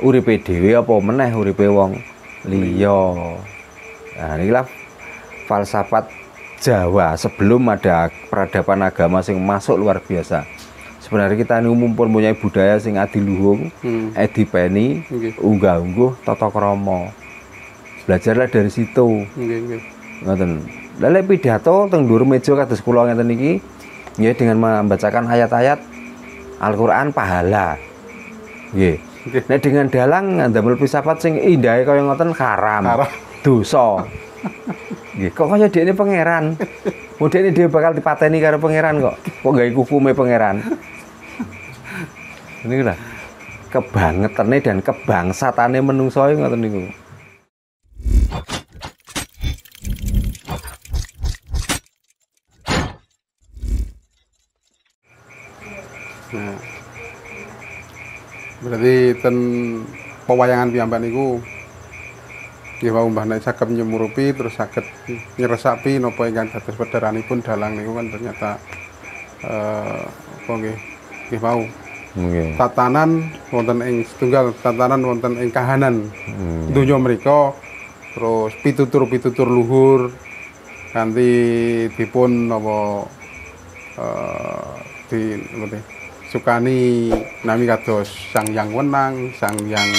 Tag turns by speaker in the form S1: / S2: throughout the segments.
S1: uripe dhewe apa meneh uripe wong liya. Nah, inilah falsafat Jawa sebelum ada peradaban agama sing masuk luar biasa. Sebenarnya kita ini umum pun punya budaya sing adiluhung,
S2: Hmm.
S1: edipeni,
S2: Nggih.
S1: unggah-ungguh, tata krama. Belajarlah dari situ.
S2: Nggih, nggih.
S1: Ngoten. Lha pidato teng dhuwur meja kados kula ngeten iki nggih dengan membacakan ayat-ayat Al-Qur'an pahala. Nggih.
S2: Nggih.
S1: Nek dengan dalang ndamel filsafat sing indahe kaya ngoten haram.
S2: Haram.
S1: Dosa. Nggih, kok kaya dekne pangeran. Mudene dia bakal dipateni karo pangeran kok. Kok gawe hukume pangeran. Ini lah kebangetane dan kebangsatane menungso ngoten niku.
S2: Nah. Berarti ten pewayangan piyambak niku nggih wau Mbah nek saged nyemurupi terus saged nyresapi napa ingkang dados wedharanipun dalang niku kan ternyata eh apa nggih nggih wau
S1: Nggih.
S2: tatanan wonten ing setunggal tatanan wonten ing kahanan
S1: Hmm.
S2: donya mriku terus pitutur-pitutur luhur kanthi dipun napa eh di teh, sukani nami kados Sang Yang Wenang, Sang Yang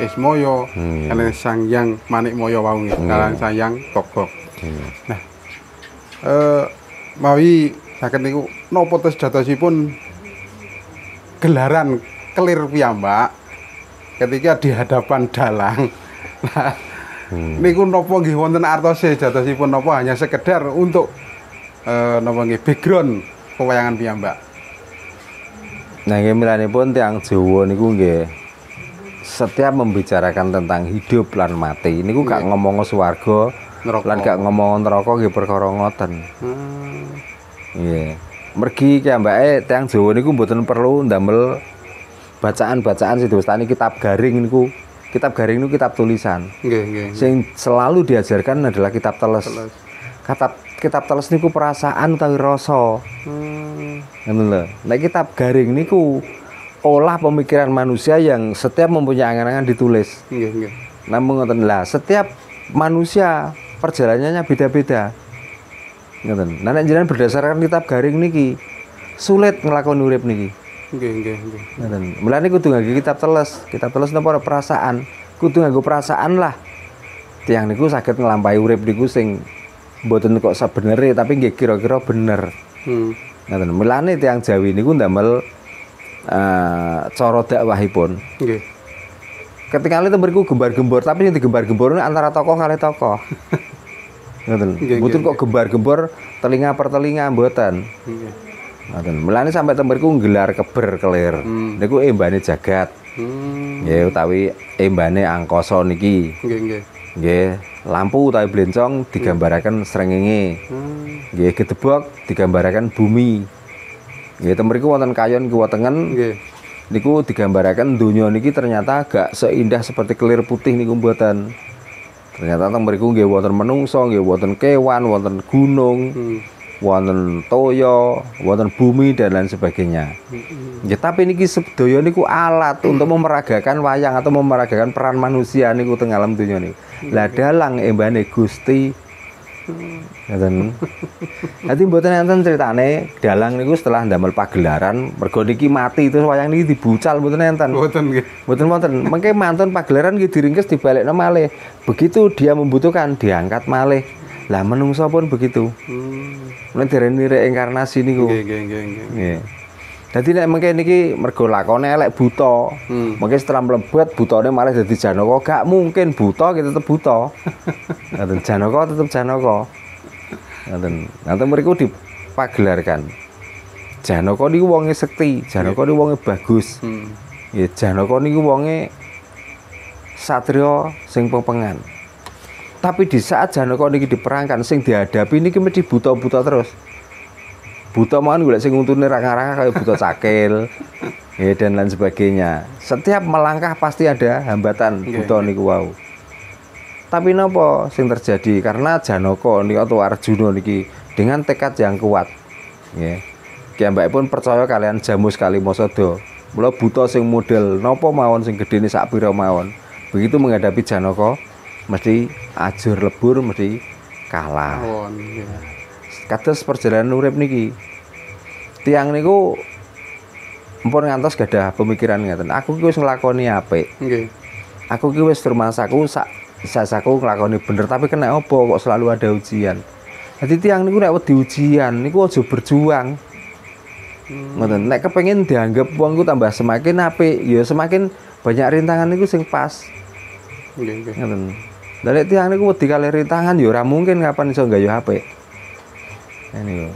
S2: Ismoyo,
S1: Hmm.
S2: kalian Sang Yang Manik Moyo wau nggih,
S1: Hmm.
S2: kalian Sang Yang Togok.
S1: Hmm.
S2: Eh mawi saged niku napa tes datosipun gelaran kelir piyambak ketika di hadapan dalang. Nah,
S1: Hmm.
S2: niku napa nggih wonten artose datosipun napa hanya sekedar untuk eh napa nggih background pewayangan piyambak.
S1: Nah, milanipun tiang Jawa niku nggih setiap membicarakan tentang hidup lan mati niku gak
S2: Nggih.
S1: ngomong swarga lan gak ngomong neraka nggih perkara ngoten.
S2: Hmm.
S1: Nggih. Mergi ki ambake tiang Jawa niku mboten perlu ndamel bacaan-bacaan sidostani kitab garing niku. Kitab garing niku kitab tulisan.
S2: Nggih, nggih.
S1: Sing selalu diajarkan adalah kitab teles.
S2: Teles.
S1: Kitab kitab teles niku perasaan utawi rasa.
S2: Hmm.
S1: Ngoten lho. Nek kitab garing niku olah pemikiran manusia yang setiap mempunyai angan-angan ditulis.
S2: Nggih, nggih.
S1: Namun ngoten lah, setiap manusia perjalanannya beda-beda. Ngoten. Nah nek jenengan berdasarkan kitab garing niki sulit nglakoni urip niki.
S2: Nggih, nggih, nggih.
S1: Ngoten. Mulane kudu nganggo kitab teles. Kitab teles napa perasaan. Kudu nganggo perasaan lah. Tiang niku saged nglampahi urip niku sing mboten kok sebenere tapi nggih kira-kira bener.
S2: Hmm.
S1: Ngoten. Mulane tiang Jawi niku ndamel eh cara dakwahipun.
S2: Nggih.
S1: Ketika itu beriku gembar-gembor, tapi yang digembar-gembor ini antara tokoh kali tokoh. Ngoten. Mboten kok gembar-gembor telinga per telinga mboten.
S2: Nggih.
S1: Ngoten. Mulane sampai temberku nggelar keber kelir.
S2: Hmm.
S1: Niku embane jagat.
S2: Hmm.
S1: Nggih utawi embane angkasa niki.
S2: Nggih, nggih.
S1: Nggih, lampu utawi blencong digambaraken srengenge.
S2: Hmm.
S1: Nggih, gedebok digambaraken bumi. Nggih, temeriku wonten kayon kiwa tengen
S2: Nggih.
S1: niku digambaraken donya niki ternyata gak seindah seperti kelir putih niku mboten. Ternyata teng mriku nggih wonten menungso, nggih wonten kewan, wonten gunung,
S2: Hmm.
S1: Wonten toya, wonten bumi dan lain sebagainya. Ya tapi niki sedaya niku alat untuk memeragakan wayang atau memeragakan peran manusia niku teng alam donya niku. Lah dalang embane Gusti Ngoten. Dadi mboten enten critane dalang niku setelah ndamel pagelaran mergo niki mati terus wayang niki dibucal mboten enten.
S2: Mboten nggih.
S1: Mboten wonten. Mengke mantun pagelaran nggih diringkes dibalekno malih. Begitu dia membutuhkan diangkat malih. Lah menungso pun begitu.
S2: Hmm.
S1: Mulai direni reinkarnasi niku.
S2: Nggih, nggih, nggih, nggih.
S1: Dadi nek mengke niki mergo lakone elek buta.
S2: Hmm.
S1: Mengke setelah mlebet butane malah dadi Janaka, gak mungkin buta kita tetep buta. Ngoten Janaka tetep Janaka. Ngoten. Nanti mriku dipagelarkan. Janaka niku wonge sekti, Janaka niku wonge bagus.
S2: Hmm.
S1: Ya Janaka niku wonge satriya sing. Tapi di saat Janaka niki diperangkan sing dihadapi niki mesti buta-buta terus. Buta mawon golek sing untune raka-raka kayak buta cakil. ya dan lain sebagainya. Setiap melangkah pasti ada hambatan
S2: Nggih,
S1: buta niku wau. Tapi napa sing terjadi? Karena Janaka niki atau Arjuna niki dengan tekad yang kuat. Nggih. Ki pun percaya kalian Jamus Kalimasada. Mula buta sing model napa mawon sing gedene sak pira mawon. Begitu menghadapi Janaka mesti ajur lebur mesti kalah.
S2: Mawon nggih.
S1: Kados perjalanan urip niki. Tiang niku mpun ngantos gadah pemikiran ngeten. Aku ki wis nglakoni apik.
S2: Nggih.
S1: Aku ki wis termasaku sak sasaku nglakoni bener tapi kena apa kok selalu ada ujian. Jadi tiang niku nek wedi ujian niku aja berjuang. Ngoten. Nek kepengin dianggap wong ku tambah semakin apik, ya semakin banyak rintangan niku sing pas.
S2: Nggih, nggih.
S1: Ngoten. Nek tiang niku wedi kali rintangan ya ora mungkin kapan iso gayuh apik. Ini lho.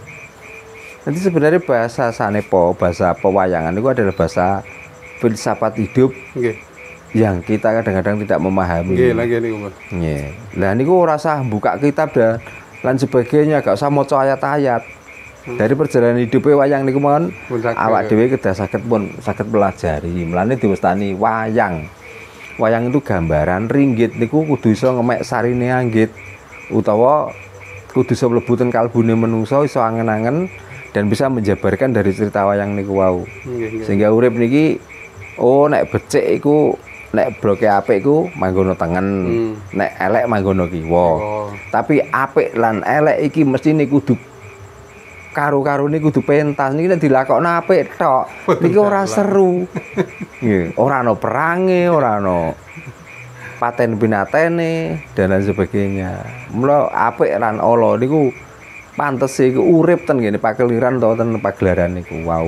S1: Jadi sebenarnya bahasa sanepo, bahasa pewayangan itu adalah bahasa filsafat hidup
S2: Nggih.
S1: yang kita kadang-kadang tidak memahami.
S2: Nggih, lagi niku, Mas.
S1: Nggih. Lah niku ora usah buka kitab dan lan sebagainya, gak usah maca ayat-ayat. Dari perjalanan hidupnya wayang niku mohon awak
S2: ya.
S1: dhewe kedah saged pun saged pelajari. Mulane diwestani wayang. Wayang itu gambaran ringgit niku kudu iso ngemek sarine anggit utawa kudu iso mlebu ten kalbune menungso iso angen-angen dan bisa menjabarkan dari cerita wayang niku wau.
S2: Nggih.
S1: Sehingga urip niki oh nek becik iku nek bloke apik iku manggono tengen.
S2: Hmm.
S1: Nek elek manggono kiwa.
S2: Oh.
S1: Tapi apik lan elek iki mesti nih kudu karo-karo ini kudu pentas niki nek dilakokno apik tok. Niki ora seru. Nggih, ora ana perange, ora ana paten binatene dan lain sebagainya. Mula apik lan ala niku pantes iku urip ten ngene pakeliran to ten pagelaran niku. Wow.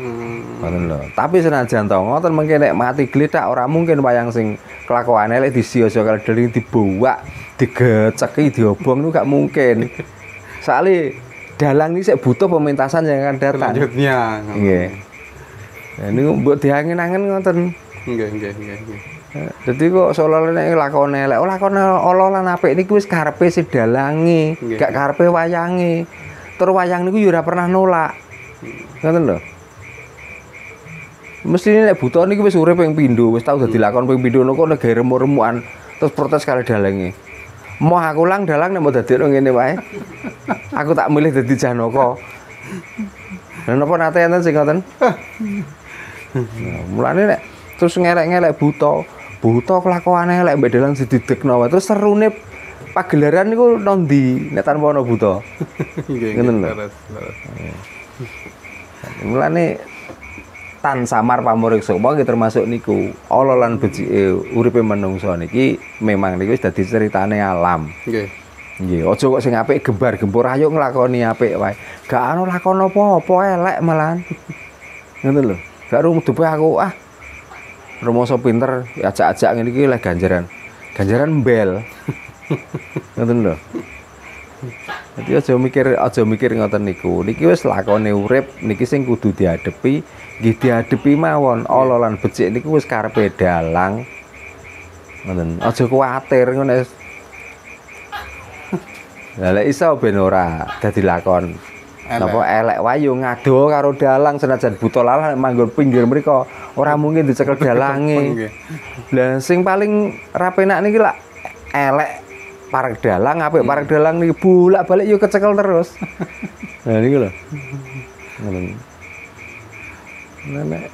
S2: Hmm.
S1: Ngoten lho. Tapi senajan to ngoten mengke nek mati gledak ora mungkin wayang sing kelakuan elek disia-sia kali deling dibawa, digeceki, diobong itu gak mungkin. Soalnya dalang ini sik butuh pementasan yang akan datang.
S2: Selanjutnya.
S1: Nggih. Nah, ini mbok diangin-angin ngoten.
S2: Nggih, nggih, nggih, nggih.
S1: Jadi kok seolah-olah nek lakone elek, oh lakone ala lan apik niku wis karepe si dalange,
S2: Nggih.
S1: gak karepe wayange. Tur wayang niku ya ora pernah nolak. Ngoten lho. Mesti nek buta niku wis urip ping pindho, wis tau dadi lakon ping pindho kok nek gawe remuk-remukan terus protes kali dalange. Mau aku lang dalang nek mau dadi ngene wae. Aku tak milih dadi Janaka. Lah napa nate enten sing ngoten? Nah, mulane nek terus ngelek-ngelek buta, buta kelakuane elek mbek dalang dididekno wae. Terus serune pagelaran niku nondi nek tanpa ana buta. Ngoten lho.
S2: Leres.
S1: Mulane tan samar pamuriksa apa nggih termasuk niku ala lan becike uripe menungso niki memang niku wis dadi ceritane alam.
S2: Nggih.
S1: Nggih, aja kok sing apik gembar-gembur ayo nglakoni apik wae. Gak ana lakon apa-apa elek malahan. Ngoten lho. Gak rumudupe aku ah. Rumoso pinter ajak-ajak ngene iki ganjaran. Ganjaran mbel. Ngoten lho. Jadi aja mikir aja mikir ngoten niku. Niki wis lakone urip, niki sing kudu diadepi, nggih diadepi mawon. Ala lan becik niku wis karepe dalang. Ngoten. Aja kuwatir ngono. Lah lek iso ben ora dadi lakon. Napa elek wae yo ngado karo dalang senajan buta lalah manggon pinggir mriku ora mungkin dicekel dalange. Lah sing paling rapenak niki lak elek parek dalang apik parek dalang niki bolak-balik yo kecekel terus. Nah niku lho. Ngoten. Nah, nek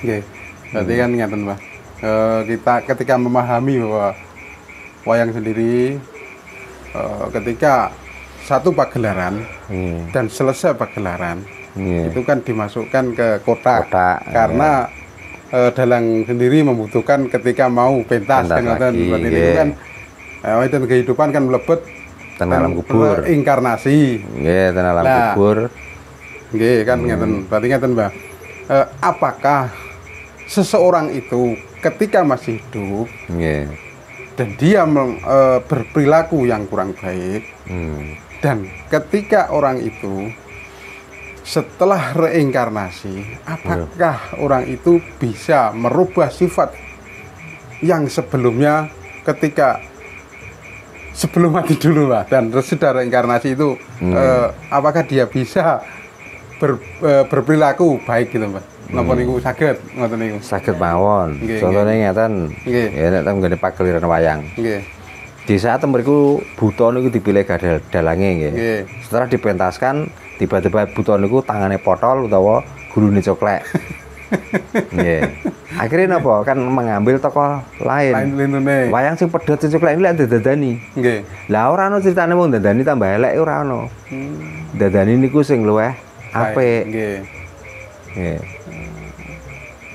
S2: Nggih. Berarti kan ngeten, Pak. Eh, kita ketika memahami bahwa wayang sendiri eh, ketika satu pagelaran
S1: hmm,
S2: dan selesai pagelaran
S1: nggih.
S2: itu kan dimasukkan ke kotak,
S1: Kotak,
S2: karena eh, dalang sendiri membutuhkan ketika mau pentas ngoten.
S1: lagi,
S2: Berarti
S1: iya.
S2: itu kan eh, itu kehidupan kan melebet
S1: Ten alam kubur.
S2: inkarnasi
S1: Nggih, ten alam
S2: Nah.
S1: kubur.
S2: Nggih kan ngeten. Berarti ngeten, Mbak. Eh, apakah seseorang itu ketika masih hidup
S1: Nggih.
S2: dan dia eh, berperilaku yang kurang baik
S1: Hmm.
S2: Dan ketika orang itu setelah reinkarnasi apakah orang itu bisa merubah sifat yang sebelumnya ketika sebelum mati dulu Pak dan sudah reinkarnasi itu
S1: Hmm.
S2: eh, apakah dia bisa ber- eh, berperilaku baik gitu Pak napa niku saged ngoten niku
S1: Saged mawon. Contohnya ngeten.
S2: Nggih.
S1: Ya nek teng nggone pagelaran wayang.
S2: nggih
S1: Di saat mriku buta niku dipilih gadal dalange nggih.
S2: Nggih.
S1: Setelah dipentaskan tiba-tiba buta niku tangane potol utawa gulune coklek. Nggih. Akhirnya napa? Kan mengambil tokoh
S2: Lain
S1: lain. Wayang sing pedhot sing coklat ini lek dadani.
S2: Nggih.
S1: Lah ora ono critane wong dadani tambah elek ora ono.
S2: Hmm.
S1: Dadani niku sing luweh apik.
S2: Nggih.
S1: Nggih.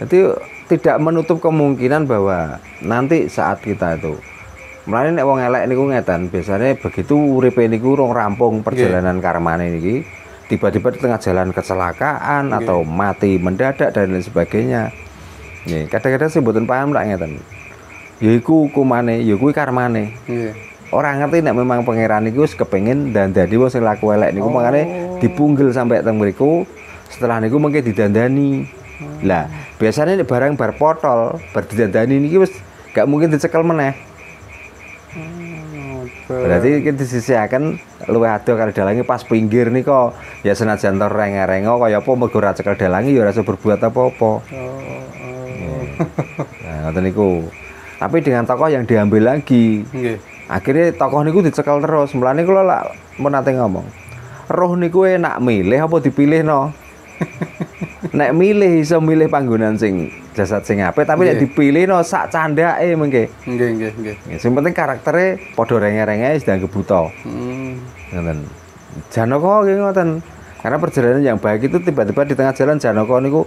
S1: Jadi tidak menutup kemungkinan bahwa nanti saat kita itu Mulane nek wong elek niku ngeten, biasanya begitu uripe niku urung rampung perjalanan karmane niki, tiba-tiba di tengah jalan kecelakaan
S2: Nggih.
S1: atau mati mendadak dan lain sebagainya. Nggih, kadang-kadang sing mboten paham lak ngeten. Ya iku hukumane, ya kuwi karmane.
S2: Nggih.
S1: Orang ngerti nek memang pangeran niku wis kepengin dan dadi wong sing laku elek niku
S2: Oh.
S1: makane dipunggel sampai teng mriku setelah niku mengke didandani. Lah, biasanya nek barang bar potol, bar didandani niki wis gak mungkin dicekel meneh. Berarti iki disisihaken luwih ado karo dalange pas pinggir nika ya senajan to reng-rengo kaya apa mergo ora cekel dalange ya ora berbuat apa-apa.
S2: Oh, oh.
S1: Nah, ngoten niku. Tapi dengan tokoh yang diambil lagi,
S2: Nggih.
S1: akhirnya tokoh niku dicekel terus mulane kula lak menate ngomong roh niku enak milih apa dipilih no nek milih iso milih panggonan sing jasad sing apik tapi nek dipilih no sak candake mengke.
S2: Nggih, nggih, nggih.
S1: Sing penting karaktere padha renge-renge wis dianggep buta.
S2: Hmm.
S1: ngoten. Janaka nggih ngoten. Karena perjalanan yang baik itu tiba-tiba di tengah jalan Janaka niku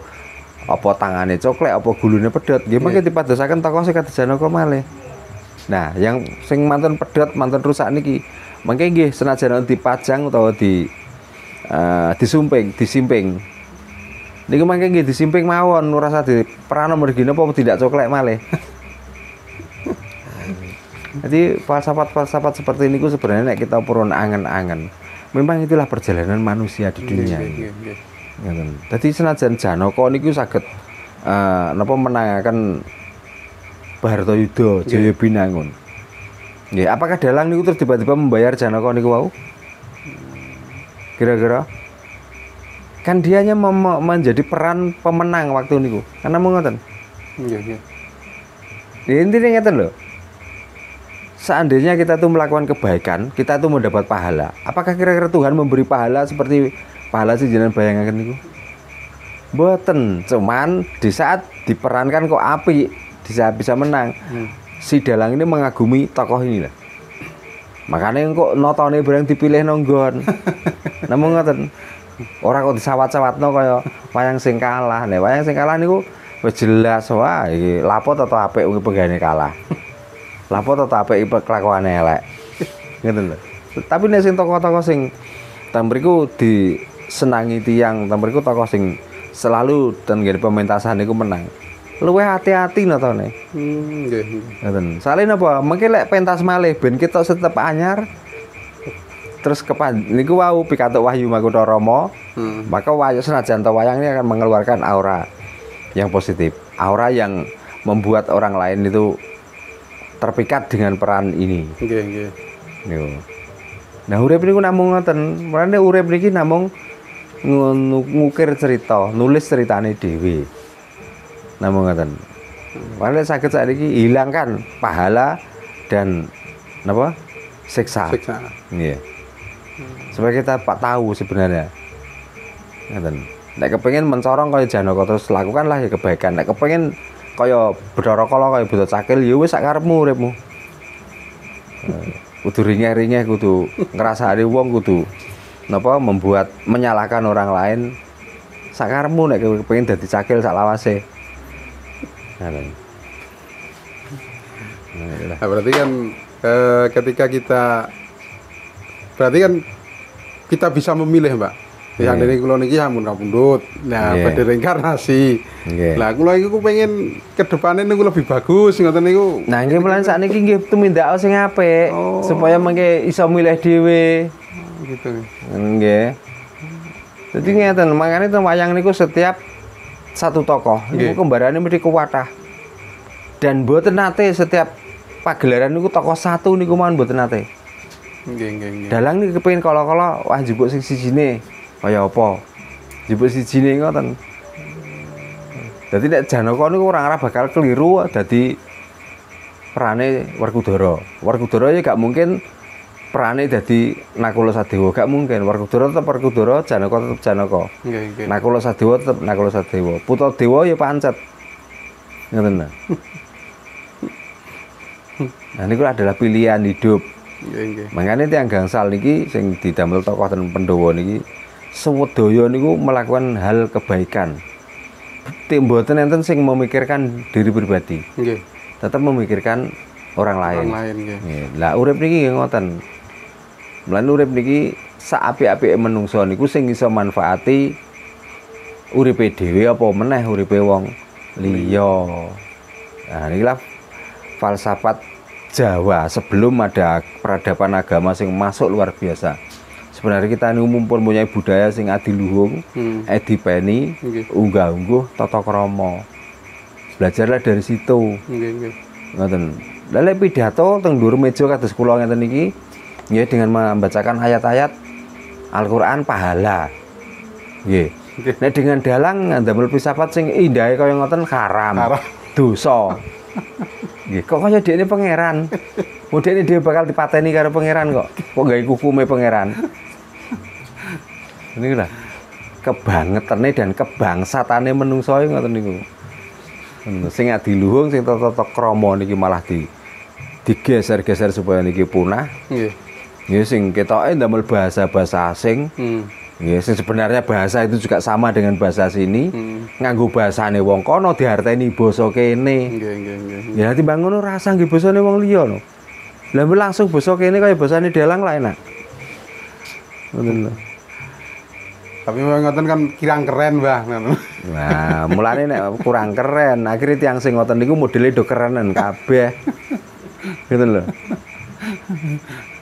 S1: apa tangane coklek apa gulune pedhot. Nggih mengke dipadosaken tokoh sing kados Janaka malih. Nah, yang sing mantun pedhot, mantun rusak niki, mengke nggih senajan dipajang utawa di eh, disumping, disimping. Niku mangke nggih disimping mawon ora usah diperano mergine apa tidak coklek malih. Jadi falsafat-falsafat seperti ini sebenarnya nek kita purun angen-angen. Memang itulah perjalanan manusia di dunia
S2: Nggih,
S1: ini.
S2: nggih, nggih.
S1: Ngoten. Dadi senajan Janaka niku saged eh napa menangaken Bharatayuda Jaya Binangun. Nggih, apakah dalang niku terus tiba-tiba membayar Janaka niku wau? Kira-kira kan dianya mem- menjadi peran pemenang waktu niku. Karena mau ngoten.
S2: Nggih, nggih.
S1: Ya, intinya ngeten loh. Seandainya kita tuh melakukan kebaikan, kita tuh mendapat pahala. Apakah kira-kira Tuhan memberi pahala seperti pahala sih jenengan bayangaken niku? Boten, cuman di saat diperankan kok api, di saat bisa menang,
S2: Hmm.
S1: si dalang ini mengagumi tokoh ini lah. Makanya kok notone barang dipilih nonggon. Namun ngoten. Orang kok disawat-sawatno kaya wayang sing kalah. Nek wayang sing kalah niku wis jelas wah iki lapo to apik wong pegane kalah. Lapo to apik kelakuane elek. Ngoten lho. Tapi nek sing tokoh-tokoh sing tambriku disenangi tiang, tambriku tokoh sing selalu dan gini pementasan niku menang. Luwih hati-hati notone.
S2: Hmm, nggih, nggih.
S1: Ngoten. Soalnya napa? Mungkin lek pentas malih ben kita tetep anyar. Terus kepan niku wau pikatuk Wahyu Makutha Rama,
S2: Hmm.
S1: maka wayang senajan wayang ini akan mengeluarkan aura yang positif. Aura yang membuat orang lain itu terpikat dengan peran ini.
S2: Nggih, nggih.
S1: Nah, urip niku namung ngoten. Mulane urip niki namung ngu- ngukir cerita, nulis ceritane dhewe. Namung ngoten. Mulane saged saiki hilangkan pahala dan napa? siksa.
S2: Siksa.
S1: Iya. Supaya kita pak tahu sebenarnya. Ngoten. Nek kepengin mencorong kaya Janaka terus lakukanlah ya kebaikan. Nek kepengin kaya Bathara Kala kaya Buta Cakil ya wis sak karepmu uripmu. Eh, kudu ringeh-ringeh kudu ngrasani wong kudu napa membuat menyalahkan orang lain sak karepmu nek kepengin dadi cakil sak lawase. Itulah.
S2: Nah, berarti kan eh, ketika kita berarti kan kita bisa memilih, Mbak. Ya
S1: Iya.
S2: dari kula niki ampun kapundhut. Nah,
S1: Iya.
S2: badhe reinkarnasi.
S1: Nggih.
S2: Lah kula iki ku pengen ke depannya niku lebih bagus ngoten niku.
S1: Nah, nggih mulane sakniki nggih tumindak sing apik
S2: Oh.
S1: supaya mengke iso milih dhewe.
S2: Gitu.
S1: Nggih. Jadi ngeten, makanya itu wayang niku setiap satu tokoh
S2: Nggih.
S1: niku kembarannya mesti kuwatah. Dan mboten nate setiap pagelaran niku tokoh satu niku mawon mboten nate.
S2: Nggih, nggih, nggih.
S1: Dalang niki kepengin kala-kala wah njupuk sing sijine kaya apa. Njupuk sijine ngoten. Dadi nek Janaka niku ora ora bakal keliru dadi perane Werkudara. Werkudara ya gak mungkin perane dadi Nakula Sadewa gak mungkin Werkudara tetep Werkudara Janaka tetep Janaka
S2: Nggih, nggih.
S1: Nakula Sadewa tetep Nakula Sadewa Putra Dewa ya pancet ngoten Nah niku adalah pilihan hidup
S2: Nggih, nggih.
S1: Makanya tiang gangsal niki sing didamel tokoh dan Pendowo niki sewedaya niku melakukan hal kebaikan. Tim mboten enten sing memikirkan diri pribadi,
S2: Nggih.
S1: tetap memikirkan orang lain.
S2: Orang lain nggih.
S1: Lah urip niki nggih ngoten. Mulane urip niki sak apik-apike menungso niku sing iso manfaati uripe dhewe apa meneh uripe wong liya. Nah, inilah falsafat Jawa sebelum ada peradaban agama sing masuk luar biasa. Sebenarnya kita ini mempunyai budaya sing adiluhung,
S2: Hmm.
S1: edipeni,
S2: Nggih.
S1: unggah-ungguh, tata krama. Belajarlah dari situ.
S2: Nggih, nggih.
S1: Ngoten. Lalu pidato teng dhuwur meja kados kula ngeten iki nggih dengan membacakan ayat-ayat Al-Qur'an pahala. Nggih.
S2: Nggih.
S1: Nek dengan dalang ndamel filsafat sing indahe kaya ngoten. Haram. Dosa. Nggih, kok kaya dekne pangeran. Mau dekne dhewe bakal dipateni karo pangeran kok. Kok gawe hukume pangeran. Ini lah kebangetane dan kebangsatane menungso ngoten niku. Sing adiluhung sing tata krama niki malah di digeser-geser supaya niki punah.
S2: Nggih.
S1: Nggih sing ketoke ndamel bahasa-bahasa asing.
S2: Hmm.
S1: Nggih sing sebenarnya bahasa itu juga sama dengan bahasa sini.
S2: Hmm.
S1: Nganggo bahasane wong kono diarteni basa kene.
S2: Nggih, nggih, nggih.
S1: Ya timbang ngono rasa nggih basane wong liya no. Lah langsung basa kene kaya basane dalang lah enak. Ngoten lho.
S2: Tapi ngoten kan kirang keren, Mbah. Ngoten.
S1: Nah, mulane nek kurang keren, akhirnya tiang sing ngoten niku modele do kerenan kabeh. Gitu lho.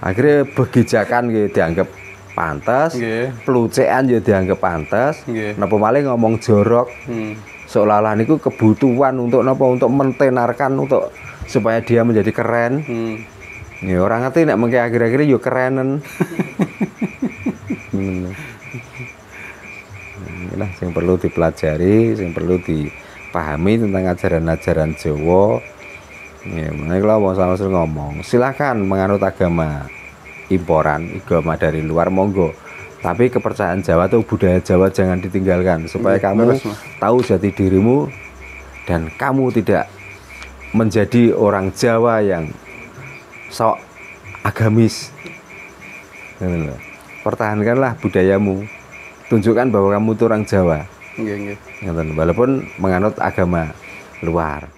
S1: Akhirnya begijakan gitu dianggap pantas,
S2: Nggih.
S1: pelucean ya dianggap pantas.
S2: Nggih.
S1: Napa malah ngomong jorok,
S2: Hmm.
S1: seolah-olah niku kebutuhan untuk napa untuk mentenarkan untuk supaya dia menjadi keren.
S2: Hmm.
S1: Ya orang ngerti nek mengke akhir-akhir yo kerenen. Hmm. Inilah yang perlu dipelajari, yang perlu dipahami tentang ajaran-ajaran Jawa. Ya, makanya kalau mau ngomong, silahkan menganut agama imporan, agama dari luar monggo. Tapi kepercayaan Jawa atau budaya Jawa jangan ditinggalkan supaya
S2: Iya,
S1: kamu
S2: beres, Mas.
S1: tahu jati dirimu dan kamu tidak menjadi orang Jawa yang sok agamis. Pertahankanlah budayamu. Tunjukkan bahwa kamu itu orang Jawa.
S2: Nggih.
S1: Ngoten. Walaupun menganut agama luar.